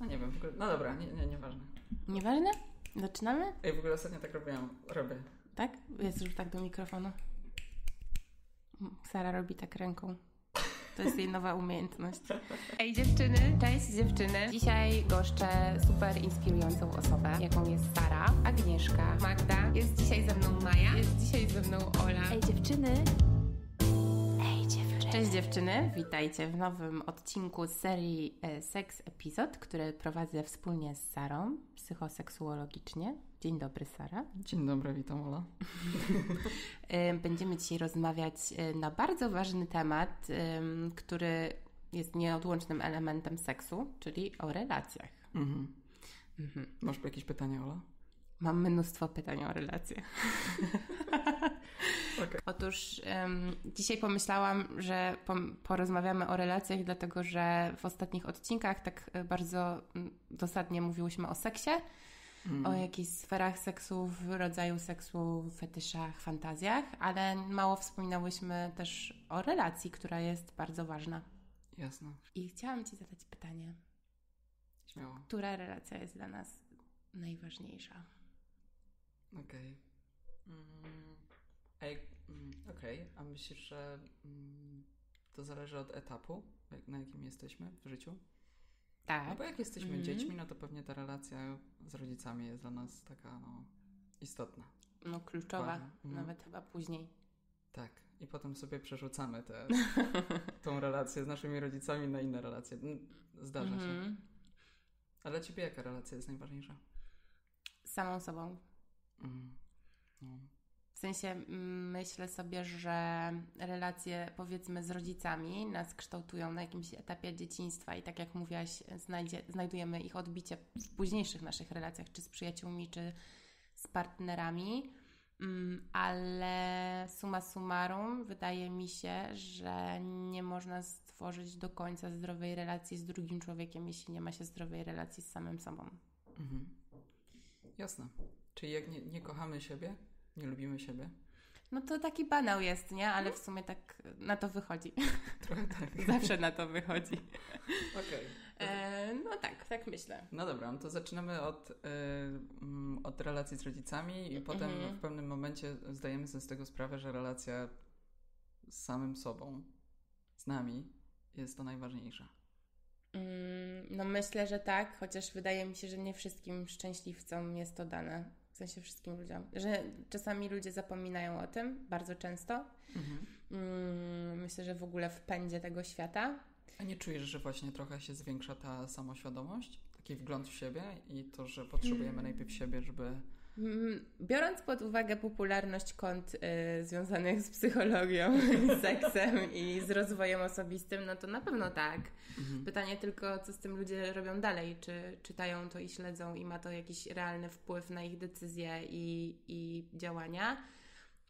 No nie wiem, w ogóle, no dobra, nie, nie, nieważne. Nieważne? Zaczynamy? Ej, w ogóle ostatnio tak robiłam, robię. Tak? Jest już tak do mikrofonu. Sara robi tak ręką. To jest jej nowa umiejętność. Ej dziewczyny, cześć dziewczyny. Dzisiaj goszczę super inspirującą osobę, jaką jest Sara, Agnieszka, Magda. Jest dzisiaj ze mną Maja, jest dzisiaj ze mną Ola. Ej dziewczyny! Cześć dziewczyny, witajcie w nowym odcinku serii e, Sex Epizod, który prowadzę wspólnie z Sarą, psychoseksuologicznie. Dzień dobry Sara. Dzień dobry, witam Ola. E, Będziemy dzisiaj rozmawiać e, na bardzo ważny temat, em, który jest nieodłącznym elementem seksu, czyli o relacjach. Mhm. Masz jakieś pytanie, Ola? Mam mnóstwo pytań o relacje. Okej. Otóż em, dzisiaj pomyślałam, że porozmawiamy o relacjach, dlatego że w ostatnich odcinkach tak e, bardzo mm, dosadnie mówiłyśmy o seksie, o jakichś sferach seksu, w rodzaju seksu, fetyszach, fantazjach, ale mało wspominałyśmy też o relacji, która jest bardzo ważna. Jasne, I chciałam Ci zadać pytanie, śmiało. która relacja jest dla nas najważniejsza? Okej. Mm, Ej, mm, okej, a myślisz, że mm, to zależy od etapu, na jakim jesteśmy w życiu? Tak. No bo jak jesteśmy Mhm. dziećmi, no to pewnie ta relacja z rodzicami jest dla nas taka, no, istotna. No kluczowa, Ważna. Mhm. nawet chyba później. Tak. I potem sobie przerzucamy tę tą relację z naszymi rodzicami na inne relacje. Mm, Zdarza się. Mhm. A dla ciebie jaka relacja jest najważniejsza? Z samą sobą. Mm. No. W sensie myślę sobie, że relacje powiedzmy z rodzicami nas kształtują na jakimś etapie dzieciństwa i tak jak mówiłaś, znajdzie, znajdujemy ich odbicie w późniejszych naszych relacjach, czy z przyjaciółmi, czy z partnerami. Ale summa summarum wydaje mi się, że nie można stworzyć do końca zdrowej relacji z drugim człowiekiem, jeśli nie ma się zdrowej relacji z samym sobą. Mhm. Jasne. Czyli jak nie, nie kochamy siebie, nie lubimy siebie? No to taki banał jest, nie? Ale w sumie tak na to wychodzi. Trochę tak. Zawsze na to wychodzi. Okej. E, no tak, tak myślę. No dobra, no to zaczynamy od, y, mm, od relacji z rodzicami i potem Mhm. w pewnym momencie zdajemy sobie z tego sprawę, że relacja z samym sobą, z nami jest to najważniejsza. Mm, no myślę, że tak, chociaż wydaje mi się, że nie wszystkim szczęśliwcom jest to dane. W sensie wszystkim ludziom. Że czasami ludzie zapominają o tym, bardzo często. Mm, myślę, że w ogóle w pędzie tego świata. A nie czujesz, że właśnie trochę się zwiększa ta samoświadomość? Taki wgląd w siebie i to, że potrzebujemy najpierw siebie, żeby... Mm, Biorąc pod uwagę popularność kont y, związanych z psychologią, z seksem i z rozwojem osobistym, no to na pewno tak. Pytanie tylko, co z tym ludzie robią dalej? Czy czytają to i śledzą i ma to jakiś realny wpływ na ich decyzje i, i działania?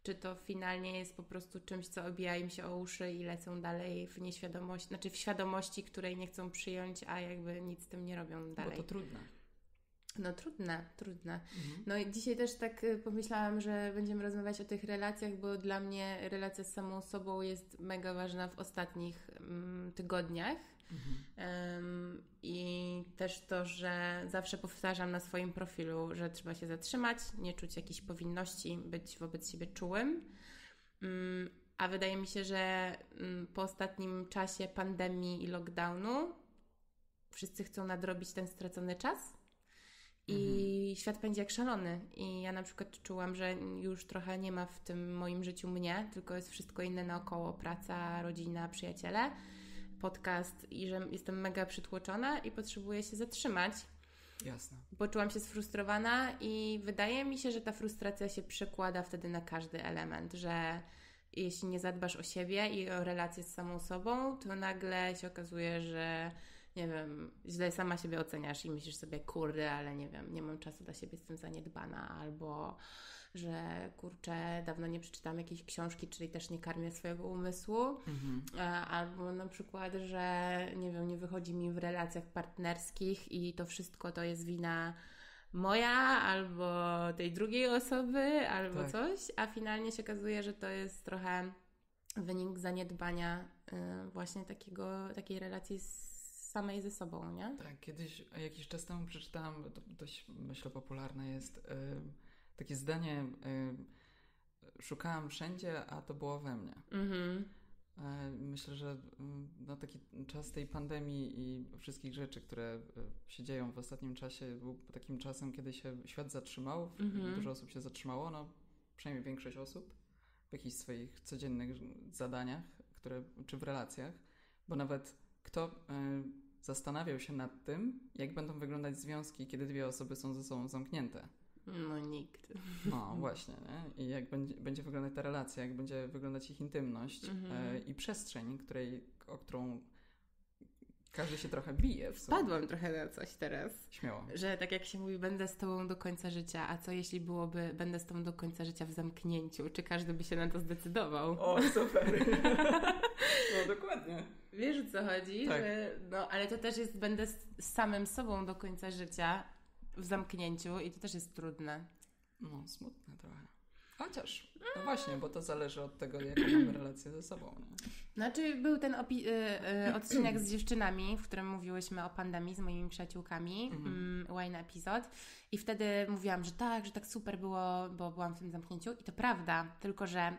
Czy to finalnie jest po prostu czymś, co obija im się o uszy i lecą dalej w nieświadomości, znaczy w świadomości, której nie chcą przyjąć, a jakby nic z tym nie robią dalej? Bo to trudne. No trudne, trudne. No i dzisiaj też tak y, pomyślałam, że będziemy rozmawiać o tych relacjach, bo dla mnie relacja z samą sobą jest mega ważna w ostatnich mm, tygodniach. Em, I też to, że zawsze powtarzam na swoim profilu, że trzeba się zatrzymać, nie czuć jakiejś powinności, być wobec siebie czułym. Mm, A wydaje mi się, że mm, po ostatnim czasie pandemii i lockdownu wszyscy chcą nadrobić ten stracony czas. I świat pędzi jak szalony. I ja na przykład czułam, że już trochę nie ma w tym moim życiu mnie, tylko jest wszystko inne naokoło: praca, rodzina, przyjaciele, podcast, i że jestem mega przytłoczona i potrzebuję się zatrzymać. Jasne. Poczułam się sfrustrowana i wydaje mi się, że ta frustracja się przekłada wtedy na każdy element, że jeśli nie zadbasz o siebie i o relacje z samą sobą, to nagle się okazuje, że nie wiem, źle sama siebie oceniasz i myślisz sobie, kurde, ale nie wiem, nie mam czasu dla siebie, jestem zaniedbana, albo że kurczę, dawno nie przeczytałam jakiejś książki, czyli też nie karmię swojego umysłu, A- albo na przykład, że nie wiem, nie wychodzi mi w relacjach partnerskich i to wszystko to jest wina moja, albo tej drugiej osoby, albo Tak. coś, a finalnie się okazuje, że to jest trochę wynik zaniedbania y, właśnie takiego, takiej relacji z samej ze sobą, nie? Tak, kiedyś, jakiś czas temu przeczytałam, to dość myślę popularne jest, y, takie zdanie, y, szukałam wszędzie, a to było we mnie. Mhm. E, Myślę, że no, taki czas tej pandemii i wszystkich rzeczy, które się dzieją w ostatnim czasie, był takim czasem, kiedy się świat zatrzymał. Mhm. Dużo osób się zatrzymało, no przynajmniej większość osób w jakichś swoich codziennych zadaniach, które, czy w relacjach, bo nawet kto zastanawiał się nad tym, jak będą wyglądać związki, kiedy dwie osoby są ze sobą zamknięte. No nikt. No właśnie, nie? i jak będzie, będzie wyglądać ta relacja, jak będzie wyglądać ich intymność Mhm. e, i przestrzeń, której, o którą każdy się trochę bije w sumie. Wpadłam trochę na coś teraz. Śmiało. Że tak jak się mówi, będę z tobą do końca życia, a co jeśli byłoby, będę z tobą do końca życia w zamknięciu? Czy każdy by się na to zdecydował? O, super. no dokładnie. Wiesz o co chodzi? Tak. Że, no, ale to też jest, będę z, z samym sobą do końca życia w zamknięciu i to też jest trudne. No, smutne trochę. Chociaż, no właśnie, bo to zależy od tego, jaką mamy relację ze sobą. Nie? Znaczy, był ten opi- y, y, odcinek z dziewczynami, w którym mówiłyśmy o pandemii z moimi przyjaciółkami, Mhm. mm, wine epizod. I wtedy mówiłam, że tak, że tak super było, bo byłam w tym zamknięciu. I to prawda, tylko że.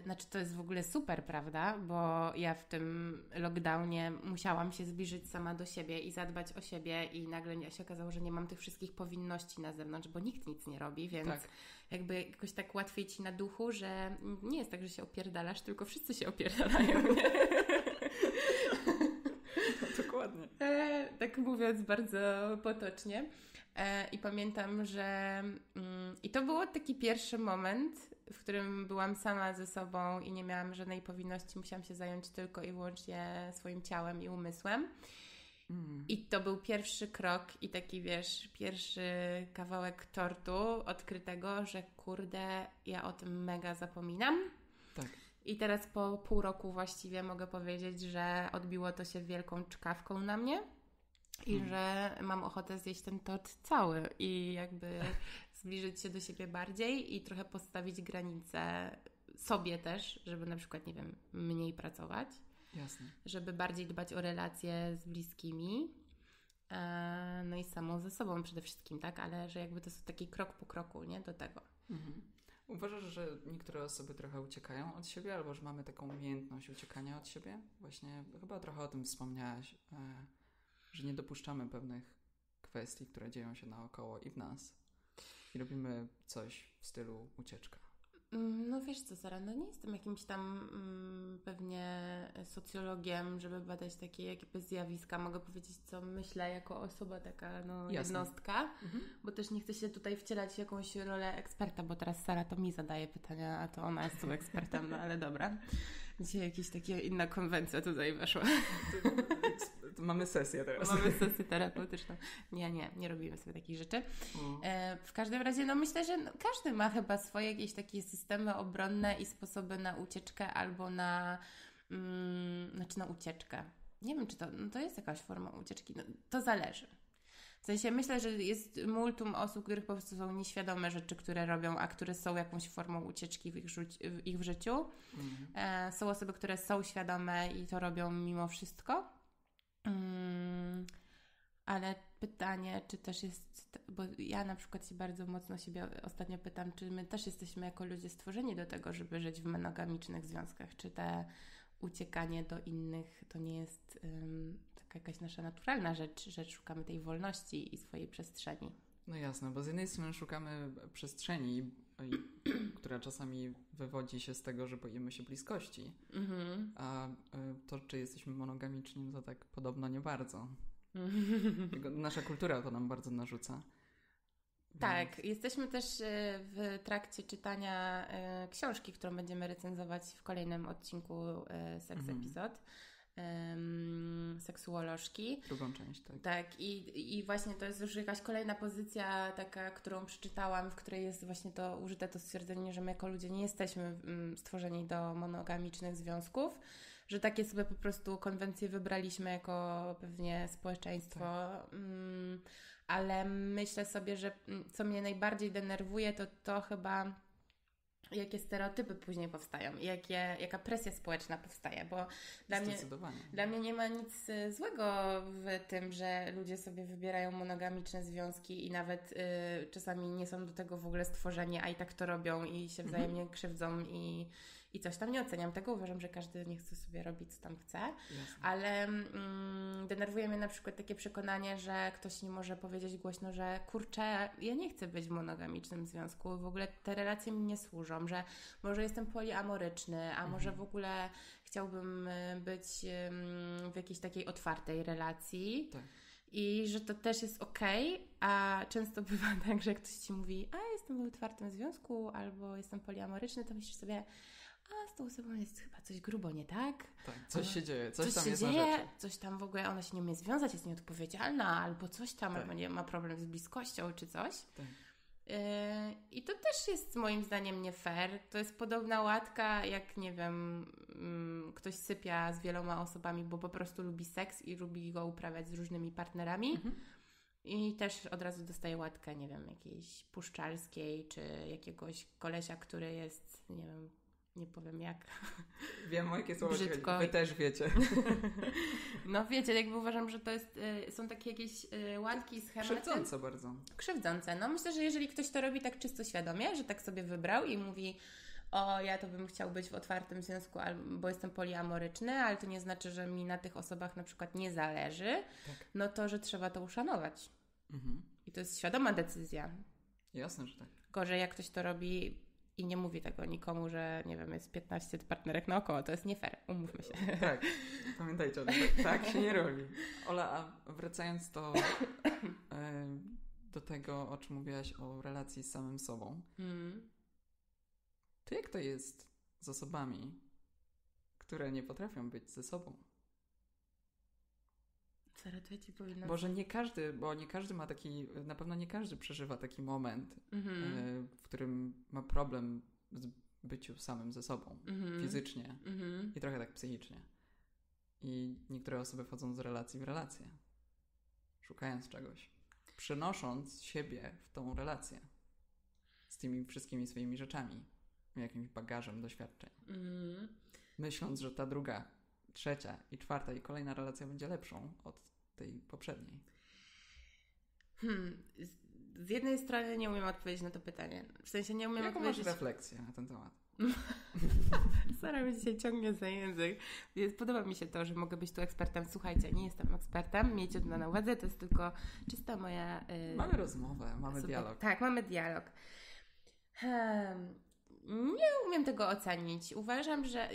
y, Znaczy, to jest w ogóle super, prawda? Bo ja w tym lockdownie musiałam się zbliżyć sama do siebie i zadbać o siebie, i nagle się okazało, że nie mam tych wszystkich powinności na zewnątrz, bo nikt nic nie robi, więc Tak. Jakby jakoś tak łatwiej ci na duchu, że nie jest tak, że się opierdalasz, tylko wszyscy się opierdalają, nie? No, dokładnie. E, tak mówiąc bardzo potocznie. E, I pamiętam, że mm, i to był taki pierwszy moment, w którym byłam sama ze sobą i nie miałam żadnej powinności, musiałam się zająć tylko i wyłącznie swoim ciałem i umysłem. Mm. I to był pierwszy krok i taki, wiesz, pierwszy kawałek tortu odkrytego, że kurde, ja o tym mega zapominam. Tak. I teraz po pół roku właściwie mogę powiedzieć, że odbiło to się wielką czkawką na mnie i Hmm. że mam ochotę zjeść ten tort cały i jakby zbliżyć się do siebie bardziej i trochę postawić granice sobie też, żeby na przykład, nie wiem, mniej pracować Jasne. żeby bardziej dbać o relacje z bliskimi. e, No i samą ze sobą przede wszystkim, tak? Ale że jakby to jest taki krok po kroku, nie? Do tego. Mhm. Uważasz, że niektóre osoby trochę uciekają od siebie, albo że mamy taką umiejętność uciekania od siebie? Właśnie chyba trochę o tym wspomniałaś, e, że nie dopuszczamy pewnych kwestii, które dzieją się naokoło i w nas. I robimy coś w stylu ucieczka. Mm, No wiesz co, Sara, no nie jestem jakimś tam mm, pewnie socjologiem, żeby badać takie jakby zjawiska. Mogę powiedzieć, co myślę jako osoba taka, no, Jasne. jednostka, bo też nie chcę się tutaj wcielać w jakąś rolę eksperta, bo teraz Sara to mi zadaje pytania, a to ona jest tu ekspertem, no ale dobra. Dzisiaj jakaś taka inna konwencja tutaj weszła. Mamy sesję teraz. Mamy sesję terapeutyczną. Nie, nie, nie robimy sobie takich rzeczy. O. E, w każdym razie, no myślę, że no, każdy ma chyba swoje jakieś takie systemy obronne i sposoby na ucieczkę albo na, mm, znaczy na ucieczkę. Nie wiem, czy to, no to jest jakaś forma ucieczki. No, to zależy. W sensie myślę, że jest multum osób, których po prostu są nieświadome rzeczy, które robią, a które są jakąś formą ucieczki w ich, w ich życiu. Mhm. E, są osoby, które są świadome i to robią mimo wszystko. Mm, ale pytanie, czy też jest, bo ja na przykład się bardzo mocno siebie ostatnio pytam, czy my też jesteśmy jako ludzie stworzeni do tego, żeby żyć w monogamicznych związkach, czy te uciekanie do innych to nie jest ym, taka jakaś nasza naturalna rzecz, że szukamy tej wolności i swojej przestrzeni. No jasne, bo z jednej strony szukamy przestrzeni, która czasami wywodzi się z tego, że boimy się bliskości, Mhm. a y, to, czy jesteśmy monogamiczni, to tak podobno nie bardzo. Nasza kultura to nam bardzo narzuca. Tak, Więc- jesteśmy też e, w trakcie czytania e, książki, którą będziemy recenzować w kolejnym odcinku e, Sex Mhm. Episode. em, seksuolożki. Drugą część, tak. Tak, i, i właśnie to jest już jakaś kolejna pozycja taka, którą przeczytałam, w której jest właśnie to użyte to stwierdzenie, że my jako ludzie nie jesteśmy mm, stworzeni do monogamicznych związków, że takie sobie po prostu konwencje wybraliśmy jako pewnie społeczeństwo. Mm, ale myślę sobie, że mm, co mnie najbardziej denerwuje, to to chyba jakie stereotypy później powstają i jakie, jaka presja społeczna powstaje, bo dla mnie, dla mnie nie ma nic y, złego w tym, że ludzie sobie wybierają monogamiczne związki i nawet y, czasami nie są do tego w ogóle stworzeni, a i tak to robią i się Mhm. wzajemnie krzywdzą i, i coś tam nie oceniam tego. Uważam, że każdy niech chce sobie robić, co tam chce. Jasne. Ale mm, denerwuje mnie na przykład takie przekonanie, że ktoś nie może powiedzieć głośno, że kurczę, ja nie chcę być w monogamicznym związku, w ogóle te relacje mi nie służą, że może jestem poliamoryczny, a może w ogóle chciałbym y, być w jakiejś takiej otwartej relacji. Tak. I że to też jest okej, a często bywa tak, że ktoś ci mówi, a jestem w otwartym związku, albo jestem poliamoryczny, to myślisz sobie, a z tą osobą jest chyba coś grubo nie tak, Tak, coś się dzieje, coś, tam się jest dzieje, na rzeczy. coś tam w ogóle ona się nie umie związać, jest nieodpowiedzialna, albo coś tam, Tak. albo nie ma problem z bliskością, czy coś. Tak. Yy, I to też jest moim zdaniem nie fair. To jest podobna łatka, jak nie wiem, mm, ktoś sypia z wieloma osobami, bo po prostu lubi seks i lubi go uprawiać z różnymi partnerami. Mhm. I też od razu dostaje łatkę, nie wiem, jakiejś puszczalskiej, czy jakiegoś kolesia, który jest, nie wiem, nie powiem jak. Wiem, jakie słowo. Brzydko. Wy też wiecie. No wiecie, jakby uważam, że to jest, y, są takie jakieś y, łatki, schematy. Krzywdzące bardzo. Krzywdzące. No myślę, że jeżeli ktoś to robi tak czysto świadomie, że tak sobie wybrał i mówi o, ja to bym chciał być w otwartym związku, bo jestem poliamoryczny, ale to nie znaczy, że mi na tych osobach na przykład nie zależy, Tak. no to, że trzeba to uszanować. Mhm. I to jest świadoma decyzja. Jasne, że tak. Gorzej jak ktoś to robi i nie mówi tego nikomu, że nie wiem, jest 15 partnerek naokoło, to jest nie fair, umówmy się. Tak, pamiętajcie o tym. Tak, tak się nie robi. Ola, a wracając do, do tego, o czym mówiłaś, o relacji z samym sobą. Mm. To jak to jest z osobami, które nie potrafią być ze sobą? Sara, to ja ci powinnam... Bo że nie każdy, bo nie każdy ma taki, na pewno nie każdy przeżywa taki moment, Mhm. e, w którym ma problem z byciu samym ze sobą. Mhm. Fizycznie Mhm. i trochę tak psychicznie. I niektóre osoby wchodzą z relacji w relację, szukając czegoś, przenosząc siebie w tą relację z tymi wszystkimi swoimi rzeczami, jakimś bagażem doświadczeń, myśląc, że ta druga, trzecia i czwarta i kolejna relacja będzie lepszą od tej poprzedniej. Hmm. Z- jednej strony nie umiem odpowiedzieć na to pytanie. W sensie nie umiem Jaką masz odpowiedzieć. refleksję na ten temat? Sara mnie dzisiaj ciągnie za język. Więc podoba mi się to, że mogę być tu ekspertem. Słuchajcie, nie jestem ekspertem, miejcie to na uwadze, to jest tylko czysta moja... Yy, Mamy rozmowę, mamy sobie- dialog. Tak, mamy dialog. Hmm. Nie umiem tego ocenić. Uważam, że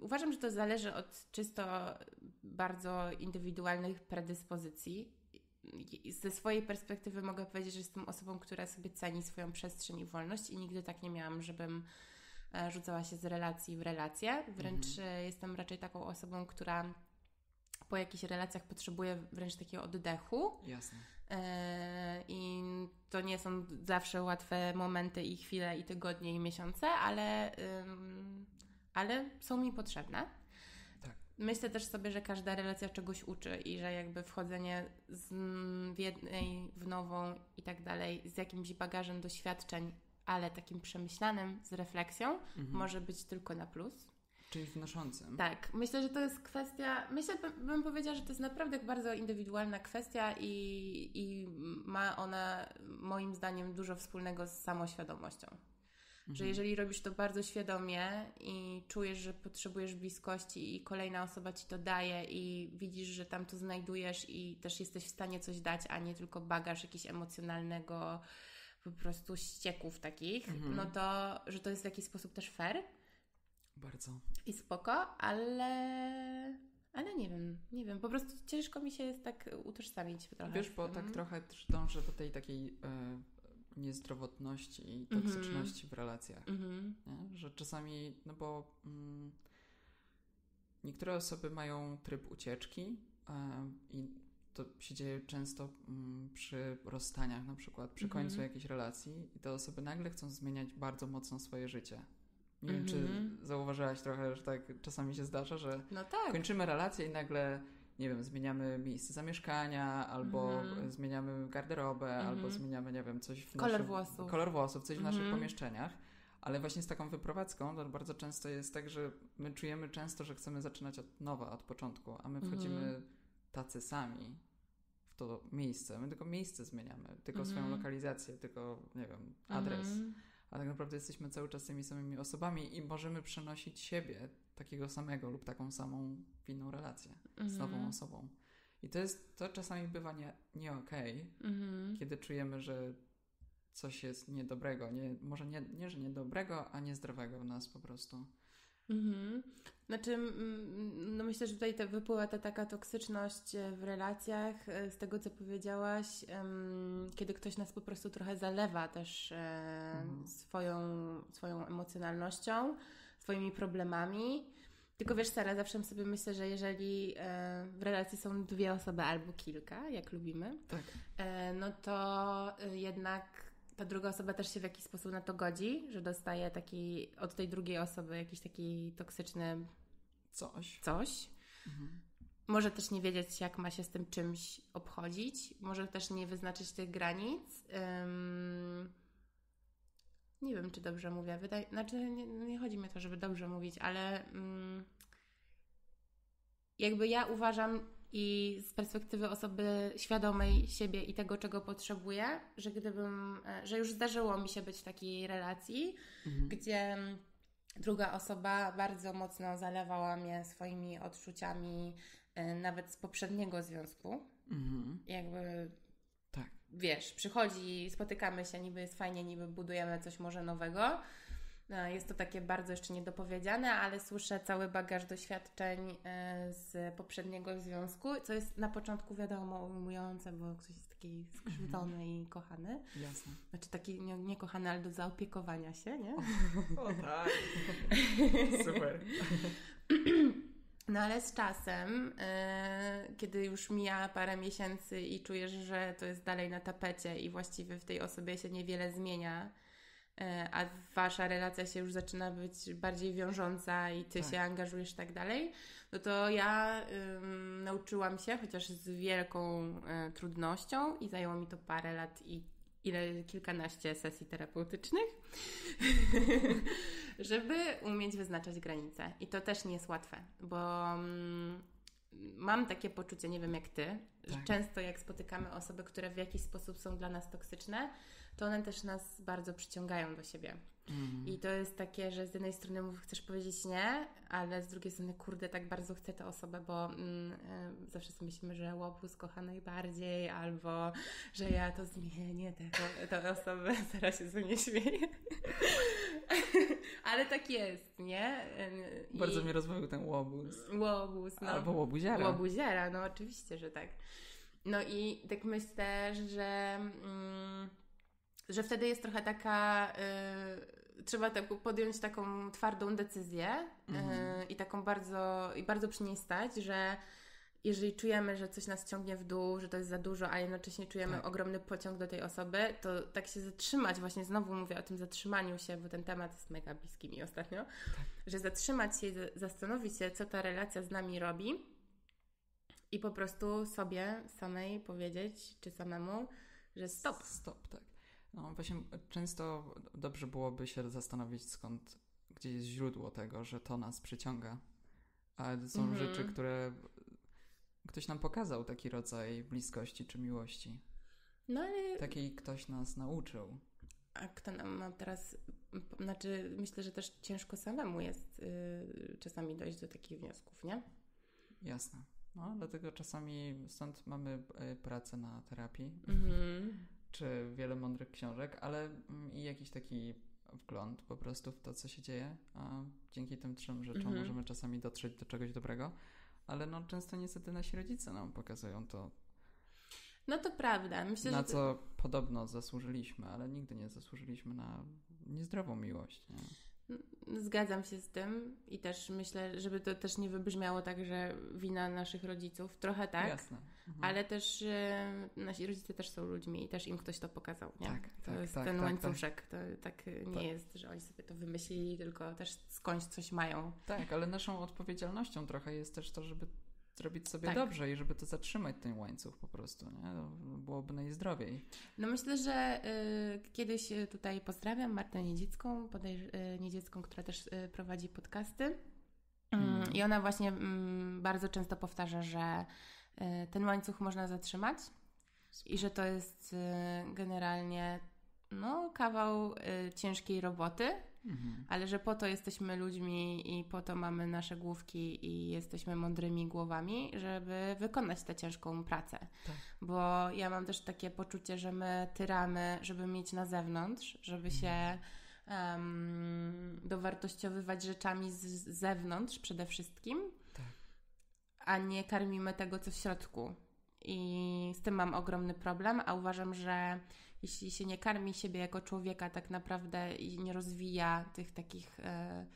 uważam, że to zależy od czysto bardzo indywidualnych predyspozycji. Ze swojej perspektywy mogę powiedzieć, że jestem osobą, która sobie ceni swoją przestrzeń i wolność i nigdy tak nie miałam, żebym e, rzucała się z relacji w relację. Wręcz e, jestem raczej taką osobą, która po jakichś relacjach potrzebuje wręcz takiego oddechu. Jasne. E, I to nie są zawsze łatwe momenty i chwile, i tygodnie, i miesiące, ale, ale są mi potrzebne. Tak. Myślę też sobie, że każda relacja czegoś uczy i że jakby wchodzenie z, w jednej w nową i tak dalej z jakimś bagażem doświadczeń, ale takim przemyślanym, z refleksją, Mhm. może być tylko na plus. Czyli wnoszącym. Tak, myślę, że to jest kwestia, myślę, bym- bym powiedziała, że to jest naprawdę bardzo indywidualna kwestia i, i ma ona moim zdaniem dużo wspólnego z samoświadomością. Mhm. Że jeżeli robisz to bardzo świadomie i czujesz, że potrzebujesz bliskości i kolejna osoba ci to daje i widzisz, że tam to znajdujesz i też jesteś w stanie coś dać, a nie tylko bagaż jakiś emocjonalnego po prostu ścieków takich, Mhm. no to, że to jest w jakiś sposób też fair Bardzo. i spoko, ale ale nie wiem, nie wiem, po prostu ciężko mi się jest tak utożsamić trochę. Wiesz, bo tak trochę też dążę do tej takiej e, niezdrowotności i Mhm. toksyczności w relacjach. Mhm. Nie? Że czasami, no bo mm, niektóre osoby mają tryb ucieczki e, i to się dzieje często mm, przy rozstaniach, na przykład przy końcu jakiejś relacji i te osoby nagle chcą zmieniać bardzo mocno swoje życie. Nie wiem, Mhm. czy zauważyłaś trochę, że tak czasami się zdarza, że No tak. kończymy relację i nagle, nie wiem, zmieniamy miejsce zamieszkania, albo Mhm. zmieniamy garderobę, Mhm. albo zmieniamy, nie wiem, coś w Kolor naszym, włosów. kolor włosów, coś w naszych Mhm. pomieszczeniach, Ale właśnie z taką wyprowadzką to bardzo często jest tak, że my czujemy często, że chcemy zaczynać od nowa, od początku, a my wchodzimy Mhm. tacy sami w to miejsce. My tylko miejsce zmieniamy, tylko swoją Mhm. lokalizację, tylko, nie wiem, adres. A tak naprawdę jesteśmy cały czas tymi samymi osobami i możemy przenosić siebie, takiego samego lub taką samą w inną relację z nową Mhm. osobą. I to jest, to czasami bywa nie, nie okej, Mhm. kiedy czujemy, że coś jest niedobrego, nie, może nie, nie, że niedobrego, a niezdrowego w nas po prostu. Mhm. Znaczy, no myślę, że tutaj te, wypływa ta taka toksyczność e, w relacjach e, z tego, co powiedziałaś, kiedy ktoś nas po prostu trochę zalewa też e, Mhm. swoją, swoją emocjonalnością, swoimi problemami. Tylko wiesz, Sara, zawsze sobie myślę, że jeżeli w relacji są dwie osoby albo kilka, jak lubimy, Tak. no to jednak ta druga osoba też się w jakiś sposób na to godzi, że dostaje taki od tej drugiej osoby jakiś taki toksyczny Coś. coś. Mhm. Może też nie wiedzieć, jak ma się z tym czymś obchodzić, może też nie wyznaczyć tych granic. Ym, Nie wiem, czy dobrze mówię. Wydaje... Znaczy, nie, nie chodzi mi o to, żeby dobrze mówić, ale mm, jakby ja uważam i z perspektywy osoby świadomej siebie i tego, czego potrzebuję, że gdybym, e, że już zdarzyło mi się być w takiej relacji, Mhm. gdzie druga osoba bardzo mocno zalewała mnie swoimi odczuciami, e, nawet z poprzedniego związku. Mhm. Jakby Tak. wiesz, przychodzi, spotykamy się, niby jest fajnie, niby budujemy coś może nowego. E, Jest to takie bardzo jeszcze niedopowiedziane, ale słyszę cały bagaż doświadczeń e, z poprzedniego związku, co jest na początku wiadomo ujmujące, bo ktoś jest taki skrzywdzony i kochany. Jasne. Znaczy taki nie, nie kochany, ale do zaopiekowania się, nie? O tak. Super. No ale z czasem, e, kiedy już mija parę miesięcy i czujesz, że to jest dalej na tapecie i właściwie w tej osobie się niewiele zmienia, a wasza relacja się już zaczyna być bardziej wiążąca i ty Tak. się angażujesz i tak dalej, no to ja ym, nauczyłam się, chociaż z wielką e, trudnością i zajęło mi to parę lat i ile kilkanaście sesji terapeutycznych, żeby umieć wyznaczać granice. I to też nie jest łatwe, bo mm, mam takie poczucie, nie wiem jak ty, Tak. często jak spotykamy osoby, które w jakiś sposób są dla nas toksyczne, to one też nas bardzo przyciągają do siebie. Mhm. I to jest takie, że z jednej strony chcesz powiedzieć nie, ale z drugiej strony, kurde, tak bardzo chcę tę osobę, bo mm, e, zawsze sobie myślimy, że łopus kocha najbardziej, albo że ja to zmienię, tę, tę osobę, zaraz się ze mnie śmieję. Ale tak jest, nie? I- Bardzo mnie rozbawił ten łobuz. Łobuz, no. Albo łobuziara. Łobuziara, no oczywiście, że tak. No i tak myślę, że, mm, że wtedy jest trochę taka. Y, trzeba tak podjąć taką twardą decyzję y, Mhm. i taką bardzo, i bardzo przy niej stać, że jeżeli czujemy, że coś nas ciągnie w dół, że to jest za dużo, a jednocześnie czujemy Tak. ogromny pociąg do tej osoby, to tak się zatrzymać, właśnie znowu mówię o tym zatrzymaniu się, bo ten temat jest mega bliski mi ostatnio, że zatrzymać się zastanowić się, co ta relacja z nami robi i po prostu sobie samej powiedzieć, czy samemu, że stop. Stop, tak. No właśnie często dobrze byłoby się zastanowić skąd, gdzie jest źródło tego, że to nas przyciąga. Ale to są Mhm. rzeczy, które ktoś nam pokazał, taki rodzaj bliskości czy miłości. No ale Takiej ktoś nas nauczył. a kto nam ma teraz, znaczy myślę, że też ciężko samemu jest y, czasami dojść do takich wniosków, nie? Jasne. No, dlatego czasami stąd mamy e, pracę na terapii, Mhm. czy wiele mądrych książek, ale mm, i jakiś taki wgląd po prostu w to, co się dzieje. A dzięki tym trzem rzeczom Mhm. możemy czasami dotrzeć do czegoś dobrego. Ale no, często niestety nasi rodzice nam pokazują to, No to prawda. Myślę, na co podobno zasłużyliśmy, ale nigdy nie zasłużyliśmy na niezdrową miłość. Nie? Zgadzam się z tym i też myślę, żeby to też nie wybrzmiało tak, że wina naszych rodziców. Trochę tak, Jasne. Mhm. ale też e, nasi rodzice też są ludźmi i też im ktoś to pokazał, nie? Tak, to tak, jest tak, ten tak, łańcuszek. To tak nie Tak. jest, że oni sobie to wymyślili, tylko też skądś coś mają. Tak, ale naszą odpowiedzialnością trochę jest też to, żeby zrobić sobie Tak. dobrze i żeby to zatrzymać ten łańcuch po prostu, nie? To byłoby najzdrowiej. No myślę, że y, kiedyś y, tutaj pozdrawiam Martę Niedziecką, podejrz- y, Niedziecką, która też y, prowadzi podcasty. Mm, Mm. I ona właśnie mm, bardzo często powtarza, że y, ten łańcuch można zatrzymać i że to jest y, generalnie no, kawał ciężkiej roboty, Mhm. ale że po to jesteśmy ludźmi i po to mamy nasze główki i jesteśmy mądrymi głowami, żeby wykonać tę ciężką pracę. Tak. Bo ja mam też takie poczucie, że my tyramy, żeby mieć na zewnątrz, żeby się em, dowartościowywać rzeczami z z zewnątrz przede wszystkim, Tak. a nie karmimy tego, co w środku. I z tym mam ogromny problem, a uważam, że jeśli się nie karmi siebie jako człowieka tak naprawdę i nie rozwija tych takich e,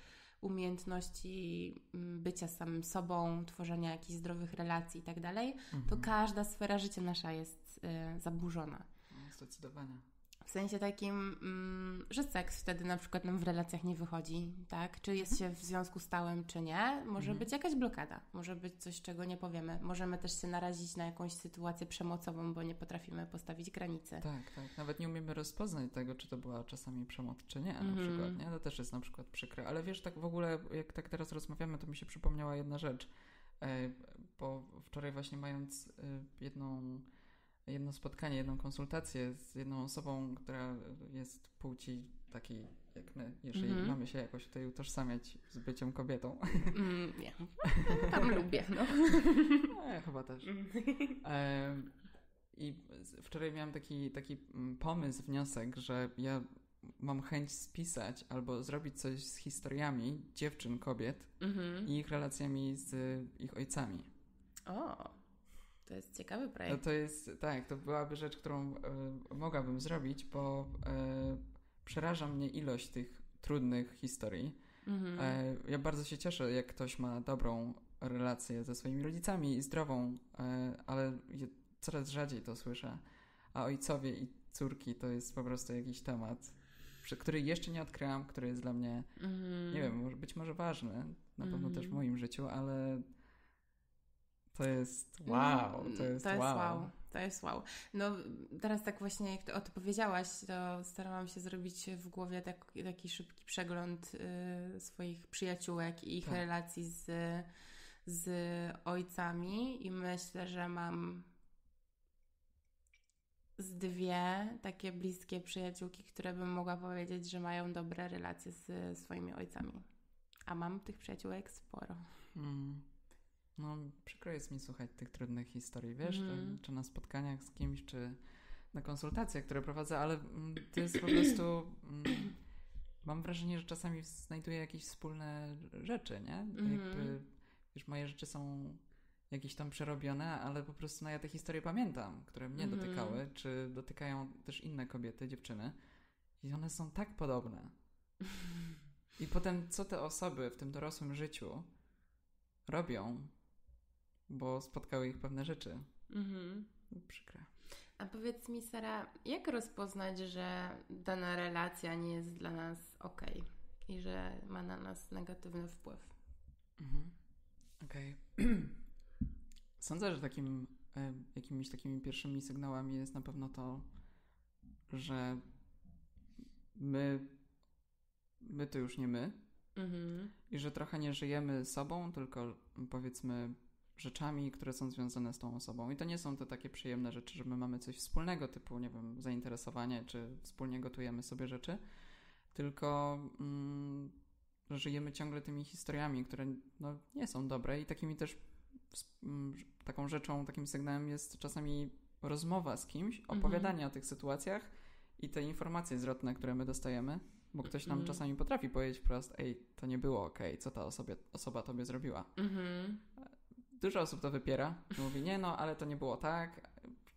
umiejętności m, bycia samym sobą, tworzenia jakichś zdrowych relacji i tak dalej, to Mhm. każda sfera życia nasza jest e, zaburzona. No, Zdecydowanie. W sensie takim, mm, że seks wtedy na przykład nam w relacjach nie wychodzi, tak? Czy jest się w związku stałym, czy nie. Może Mhm. być jakaś blokada, może być coś, czego nie powiemy. Możemy też się narazić na jakąś sytuację przemocową, bo nie potrafimy postawić granicy. Tak, tak. Nawet nie umiemy rozpoznać tego, czy to była czasami przemoc, czy nie, na Mhm. przykład. Nie? To też jest na przykład przykre. Ale wiesz, tak w ogóle, jak tak teraz rozmawiamy, to mi się przypomniała jedna rzecz. E, Bo wczoraj właśnie mając e, jedną, jedno spotkanie, jedną konsultację z jedną osobą, która jest płci takiej jak my, jeżeli Mhm. mamy się jakoś tutaj utożsamiać z byciem kobietą. Mm, nie, tam lubię, no. E, chyba też. Em, I z- wczoraj miałam taki, taki mm, pomysł, wniosek, że ja mam chęć spisać albo zrobić coś z historiami dziewczyn, kobiet Mhm. i ich relacjami z ich ojcami. O, to jest ciekawy No projekt. to jest, tak, to byłaby rzecz, którą e, mogłabym zrobić, bo e, przeraża mnie ilość tych trudnych historii. Mhm. E, ja bardzo się cieszę, jak ktoś ma dobrą relację ze swoimi rodzicami i zdrową, ale coraz rzadziej to słyszę. A ojcowie i córki to jest po prostu jakiś temat, który jeszcze nie odkryłam, który jest dla mnie, Mhm. nie wiem, być może ważny, na pewno Mhm. też w moim życiu, ale to jest No, wow, to jest, to jest wow. wow. To jest wow. No teraz tak właśnie jak o to powiedziałaś, to starałam się zrobić w głowie tak, taki szybki przegląd y, swoich przyjaciółek i ich Tak. relacji z, z ojcami i myślę, że mam z dwie takie bliskie przyjaciółki, które bym mogła powiedzieć, że mają dobre relacje z swoimi ojcami. A mam tych przyjaciółek sporo. Mm. No, przykro jest mi słuchać tych trudnych historii, wiesz, to, czy na spotkaniach z kimś, czy na konsultacjach, które prowadzę, ale mm, to jest po prostu. Mm, mam wrażenie, że czasami znajduję jakieś wspólne rzeczy, nie? Mhm. Jakby, wiesz, moje rzeczy są jakieś tam przerobione, ale po prostu no, ja te historie pamiętam, które mnie Mhm. dotykały, czy dotykają też inne kobiety, dziewczyny. I one są tak podobne. I potem, co te osoby w tym dorosłym życiu robią, bo spotkały ich pewne rzeczy. Mhm. Przykre. A powiedz mi, Sara, jak rozpoznać, że dana relacja nie jest dla nas ok i że ma na nas negatywny wpływ? Mhm. Okej. Sądzę, że takim, e, jakimiś takimi pierwszymi sygnałami jest na pewno to, że my, my to już nie my Mhm. i że trochę nie żyjemy sobą, tylko powiedzmy rzeczami, które są związane z tą osobą. I to nie są te takie przyjemne rzeczy, że my mamy coś wspólnego, typu, nie wiem, zainteresowanie, czy wspólnie gotujemy sobie rzeczy, tylko mm, żyjemy ciągle tymi historiami, które no, nie są dobre i takimi też taką rzeczą, takim sygnałem jest czasami rozmowa z kimś, Mhm. opowiadanie o tych sytuacjach i te informacje zwrotne, które my dostajemy, bo ktoś nam Mhm. czasami potrafi powiedzieć wprost, ej, to nie było okej, co ta osobie, osoba tobie zrobiła. Mhm. Dużo osób to wypiera mówi, nie no, ale to nie było tak,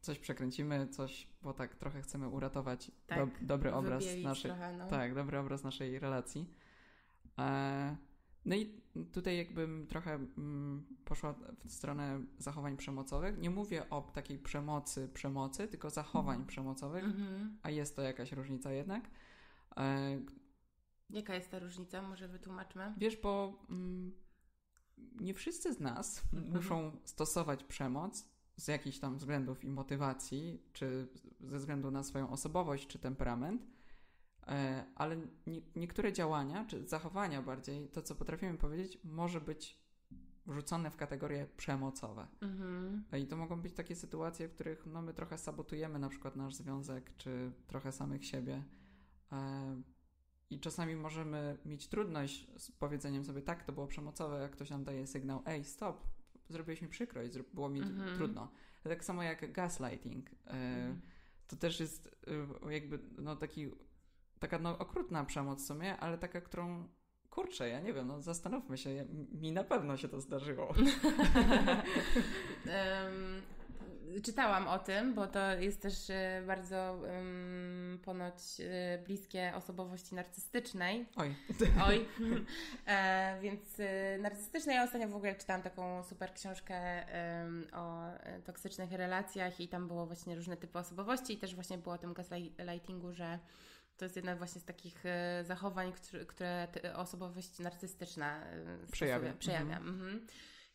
coś przekręcimy, coś, bo tak trochę chcemy uratować Tak, dob- dobry obraz naszej, trochę, no. tak, dobry obraz naszej relacji. E, no i tutaj jakbym trochę mm, poszła w stronę zachowań przemocowych. Nie mówię o takiej przemocy, przemocy, tylko zachowań przemocowych, Mhm. a jest to jakaś różnica jednak. E, Jaka jest ta różnica? Może wytłumaczmy? Wiesz, bo mm, nie wszyscy z nas Mhm. muszą stosować przemoc z jakichś tam względów i motywacji, czy ze względu na swoją osobowość, czy temperament, e, ale nie, niektóre działania, czy zachowania bardziej, to co potrafimy powiedzieć, może być wrzucone w kategorie przemocowe. Mhm. I to mogą być takie sytuacje, w których no, my trochę sabotujemy na przykład nasz związek, czy trochę samych siebie. I czasami możemy mieć trudność z powiedzeniem sobie, tak, to było przemocowe, jak ktoś nam daje sygnał, ej, stop, zrobiłeś mi przykrość, było mi Mhm. trudno. Tak samo jak gaslighting. E, Mhm. To też jest e, jakby no, taki, taka no, okrutna przemoc w sumie, ale taka, którą kurczę, ja nie wiem, no zastanówmy się, mi na pewno się to zdarzyło. Em, czytałam o tym, bo to jest też e, bardzo ponoć e, bliskie osobowości narcystycznej. Oj, Oj. E, więc narcystycznej ja ostatnio w ogóle czytałam taką super książkę o toksycznych relacjach i tam było właśnie różne typy osobowości i też właśnie było o tym gaslightingu, że to jest jedna właśnie z takich zachowań, które, osobowość narcystyczna Przejawia. przejawia. Mhm.